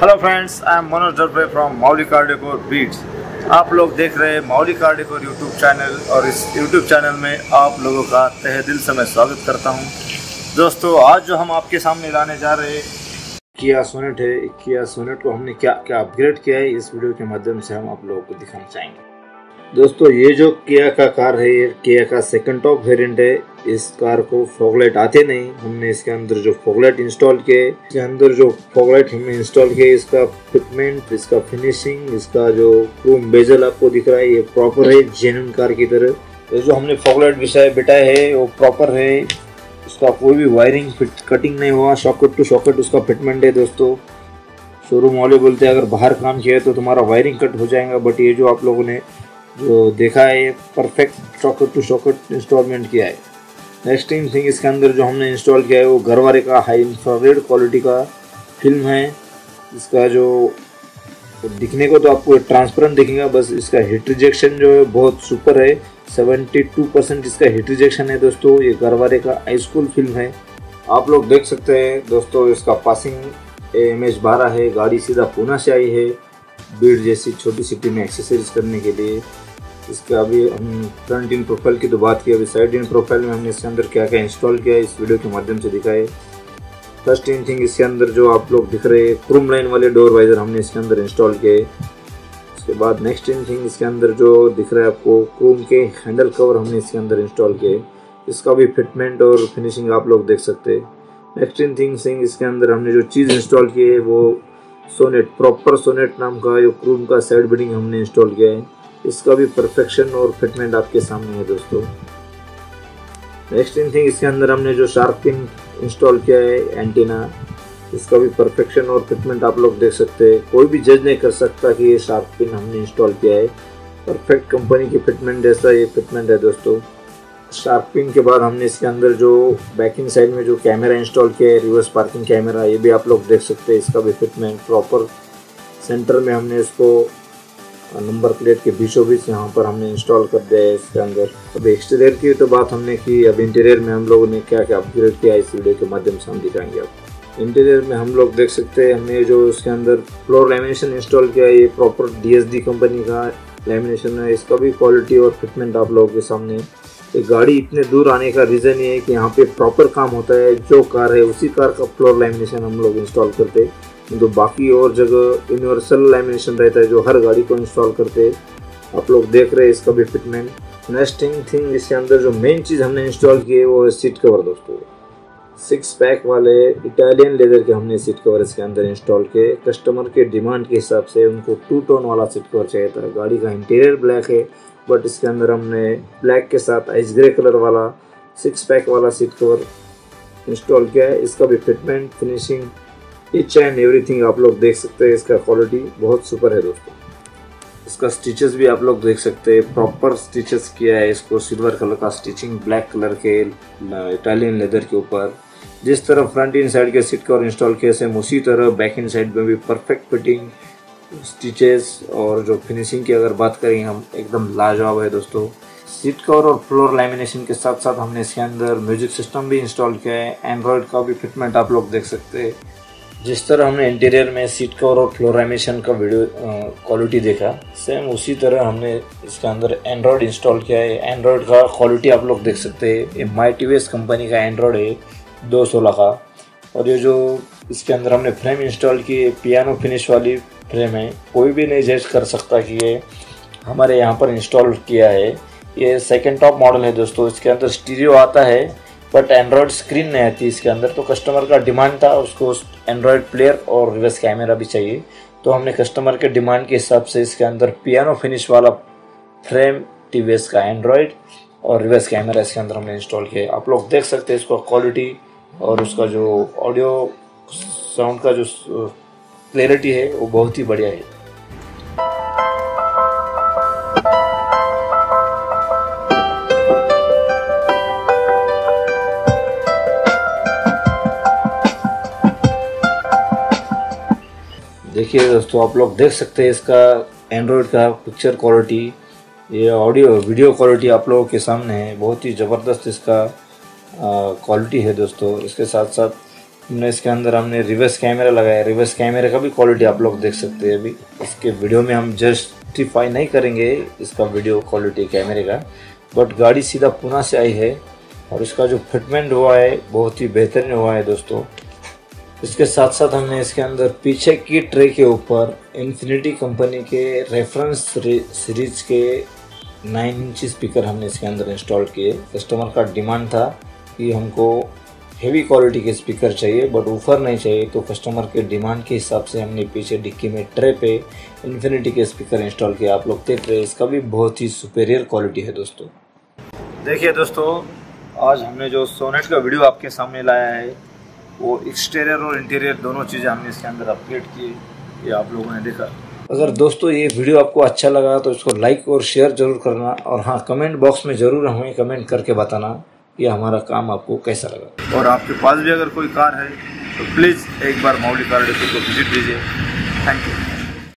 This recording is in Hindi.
Hello friends I am Manoj Darbe from Mauli car decor beats आप लोग देख रहे हैं माउली कार्डेकोर यूट्यूब चैनल और इस यूट्यूब चैनल में आप लोगों का तहे दिल से मैं स्वागत करता हूँ। दोस्तों, आज जो हम आपके सामने लाने जा रहे हैं किया सोनेट है किया सोनेट को हमने क्या क्या अपग्रेड किया है, इस वीडियो के माध्यम से हम आप लोगों को दिखाना चाहेंगे। दोस्तों, ये जो किया का कार है, ये किया का सेकंड टॉप वेरिएंट है। इस कार को फॉगलाइट आते नहीं। हमने इसके अंदर जो फॉगलाइट इंस्टॉल किए, इसके अंदर जो फॉगलाइट हमने इंस्टॉल किए, इसका फिटमेंट इसका फिनिशिंग इसका जो क्रूम बेजल आपको दिख रहा है, ये प्रॉपर है जेन्यून कार की तरह। तो जो हमने फॉगलाइट विषय बिटाए है, वो प्रॉपर है। इसका कोई भी वायरिंग फिट कटिंग नहीं हुआ। शॉकेट टू शॉकेट उसका फिटमेंट है, दोस्तों। शोरूम वाले बोलते हैं, अगर बाहर काम किया है तो तुम्हारा वायरिंग कट हो जाएगा। बट ये जो आप लोगों ने जो देखा है, ये perfect socket to socket installment किया है। नेक्स्ट थिंग थिंग इसके अंदर जो हमने इंस्टॉल किया है, वो घरवारे का हाई इंफ्रारेड क्वालिटी का फ़िल्म है। इसका जो दिखने को तो आपको ट्रांसपेरेंट दिखेगा, बस इसका हीट रिजेक्शन जो है बहुत सुपर है। 72 परसेंट इसका हीट रिजेक्शन है दोस्तों, ये घरवारे का स्कूल फ़िल्म है। आप लोग देख सकते हैं दोस्तों, इसका पासिंग एम एच बारह है, गाड़ी सीधा पूना से आई है। बीड जैसी छोटी सिटी में एक्सेसरीज करने के लिए। इसका अभी हम फ्रंट इन प्रोफ़ाइल की तो बात की, अभी साइड इन प्रोफ़ाइल में हमने इसके अंदर क्या क्या इंस्टॉल किया है, इस वीडियो के माध्यम से दिखाए। फ़र्स्ट इन थिंग इसके अंदर जो आप लोग दिख रहे हैं क्रूम लाइन वाले डोर वाइजर हमने इसके अंदर इंस्टॉल किए उसके बाद नेक्स्ट इन थिंग इसके अंदर जो दिख रहा है आपको क्रूम के हैंडल कवर हमने इसके अंदर इंस्टॉल किए इसका भी फिटमेंट और फिनिशिंग आप लोग देख सकते हैं। नेक्स्ट इन थिंग सिंग इसके अंदर हमने जो चीज़ इंस्टॉल की है, वो सोनेट प्रॉपर सोनेट नाम का, जो क्रूम का साइड बिडिंग हमने इंस्टॉल किया है। इसका भी परफेक्शन और फिटमेंट आपके सामने है दोस्तों। नेक्स्ट इन थिंग इसके अंदर हमने जो शार्प पिन इंस्टॉल किया है एंटीना इसका भी परफेक्शन और फिटमेंट आप लोग देख सकते हैं। कोई भी जज नहीं कर सकता कि ये शार्प पिन हमने इंस्टॉल किया है। परफेक्ट कंपनी की फिटमेंट जैसा ये फिटमेंट है दोस्तों। शार्प पिन के बाद हमने इसके अंदर जो बैकिंग साइड में जो कैमरा इंस्टॉल किया है रिवर्स पार्किंग कैमरा ये भी आप लोग देख सकते हैं। इसका भी फिटमेंट प्रॉपर सेंटर में हमने इसको नंबर प्लेट के बीचों बीच यहाँ पर हमने इंस्टॉल कर दिया है इसके अंदर। अब एक्सटीरियर की तो बात हमने की, अब इंटीरियर में हम लोगों ने क्या क्या अपग्रेड किया इस वीडियो के माध्यम से हम दिखाएँगे आपको इंटीरियर में हम लोग देख सकते हैं, हमने जो इसके अंदर फ्लोर लेमिनेशन इंस्टॉल किया है, ये प्रॉपर डीएसडी कंपनी का लेमिनेशन है, इसका भी क्वालिटी और फिटमेंट आप लोगों के सामने ये गाड़ी इतने दूर आने का रीज़न ये है कि यहाँ पे प्रॉपर काम होता है, जो कार है, उसी कार का फ्लोर लेमिनेशन हम लोग इंस्टॉल करते हैं। तो बाकी और जगह यूनिवर्सल लेमिनेशन रहता है जो हर गाड़ी को इंस्टॉल करते हैं। आप लोग देख रहे हैं इसका भी फिटमेंट नेक्स्ट थिंग इसके अंदर जो मेन चीज़ हमने इंस्टॉल की है, वो है सीट कवर दोस्तों। सिक्स पैक वाले इटालियन लेदर के हमने सीट कवर इसके अंदर इंस्टॉल किए। कस्टमर के डिमांड के हिसाब से उनको टू टोन वाला सीट कवर चाहिए था। गाड़ी का इंटीरियर ब्लैक है। बट इसके अंदर हमने ब्लैक के साथ आइस ग्रे कलर वाला सिक्स पैक वाला सीट कवर इंस्टॉल किया है। इसका भी fitment finishing each and everything आप लोग देख सकते हैं। इसका क्वालिटी बहुत सुपर है दोस्तों। इसका स्टिचेस भी आप लोग देख सकते हैं। प्रॉपर स्टिचेस किया है इसको। सिल्वर कलर का स्टिचिंग ब्लैक कलर के इटालियन लेदर के ऊपर। जिस तरह फ्रंट इन साइड के सीट कवर इंस्टॉल किए सेम उसी तरह बैक इन साइड में भी परफेक्ट फिटिंग स्टिचेस और जो फिनिशिंग की अगर बात करें, हम एकदम लाजवाब है दोस्तों। सीट कवर और फ्लोर लैमिनेशन के साथ साथ हमने इसके अंदर म्यूज़िक सिस्टम भी इंस्टॉल किया है। एंड्रॉयड का भी फिटमेंट आप लोग देख सकते हैं। जिस तरह हमने इंटीरियर में सीट कवर और फ्लोराइमेशन का वीडियो क्वालिटी देखा सेम उसी तरह हमने इसके अंदर एंड्रॉयड इंस्टॉल किया है। एंड्रॉयड का क्वालिटी आप लोग देख सकते हैं। ये माई टी कंपनी का एंड्रॉयड है, दो का। और ये जो इसके अंदर हमने फ्रेम इंस्टॉल की पियानो फिनिश वाली फ्रेम है कोई भी नहीं जज कर सकता कि ये हमारे यहाँ पर इंस्टॉल किया है। ये सेकेंड टॉप मॉडल है दोस्तों, इसके अंदर स्टीरियो आता है बट एंड्रॉयड स्क्रीन नहीं आती इसके अंदर तो कस्टमर का डिमांड था, उसको एंड्रॉयड प्लेयर और रिवर्स कैमरा भी चाहिए। तो हमने कस्टमर के डिमांड के हिसाब से इसके अंदर पियानो फिनिश वाला फ्रेम टीवीएस का एंड्रॉयड और रिवर्स कैमरा इसके अंदर हमने इंस्टॉल किया आप लोग देख सकते हैं इसका क्वालिटी और उसका जो ऑडियो साउंड का जो क्लैरिटी है, वो बहुत ही बढ़िया है। देखिए दोस्तों, आप लोग देख सकते हैं इसका एंड्रॉयड का पिक्चर क्वालिटी ये ऑडियो वीडियो क्वालिटी आप लोगों के सामने है। बहुत ही ज़बरदस्त इसका क्वालिटी है दोस्तों। इसके साथ साथ हमने इसके अंदर हमने रिवर्स कैमरा लगाया। रिवर्स कैमरे का भी क्वालिटी आप लोग देख सकते हैं अभी। इसके वीडियो में हम जस्टिफाई नहीं करेंगे इसका वीडियो क्वालिटी कैमरे का। बट गाड़ी सीधा पुणे से आई है और इसका जो फिटमेंट हुआ है, बहुत ही बेहतरीन हुआ है दोस्तों। इसके साथ साथ हमने इसके अंदर पीछे की ट्रे के ऊपर इन्फिनिटी कंपनी के रेफरेंस सीरीज़ के नाइन इंच स्पीकर हमने इसके अंदर इंस्टॉल किए। कस्टमर का डिमांड था कि हमको हेवी क्वालिटी के स्पीकर चाहिए बट ऊपर नहीं चाहिए तो कस्टमर के डिमांड के हिसाब से हमने पीछे डिक्की में ट्रे पे इन्फिनिटी के स्पीकर इंस्टॉल किया। आप लोग देख रहे हैं इसका भी बहुत ही सुपेरियर क्वालिटी है दोस्तों। देखिए दोस्तों आज हमने जो सोनेट का वीडियो आपके सामने लाया है वो एक्सटीरियर और इंटीरियर दोनों चीज़ें हमने इसके अंदर अपडेट की ये आप लोगों ने देखा। अगर दोस्तों ये वीडियो आपको अच्छा लगा तो इसको लाइक और शेयर ज़रूर करना और हाँ कमेंट बॉक्स में ज़रूर हमें कमेंट करके बताना। ये हमारा काम आपको कैसा लगा? और आपके पास भी अगर कोई कार है तो प्लीज़ एक बार मौली कार डिपो को विज़िट दीजिए। Thank you